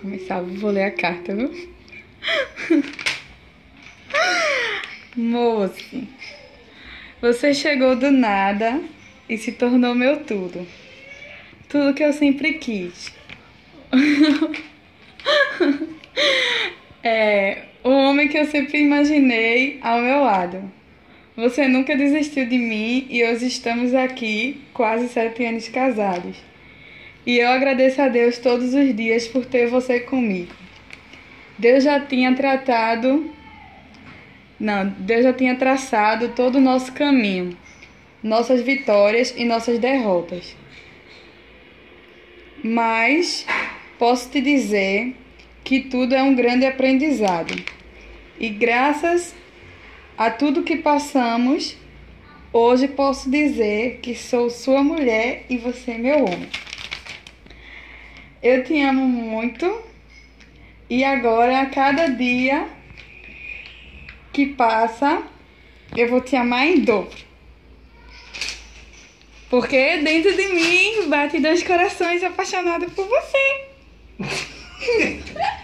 Começar, vou ler a carta, viu? Moço, você chegou do nada e se tornou meu tudo. Tudo que eu sempre quis. é o homem que eu sempre imaginei ao meu lado. Você nunca desistiu de mim e hoje estamos aqui, quase sete anos casados. E eu agradeço a Deus todos os dias por ter você comigo. Deus já tinha tratado. Não, Deus já tinha traçado todo o nosso caminho, nossas vitórias e nossas derrotas. Mas posso te dizer que tudo é um grande aprendizado. E graças a tudo que passamos, hoje posso dizer que sou sua mulher e você meu homem. Eu te amo muito e agora, a cada dia que passa, eu vou te amar em dobro. Porque dentro de mim bate dois corações apaixonados por você.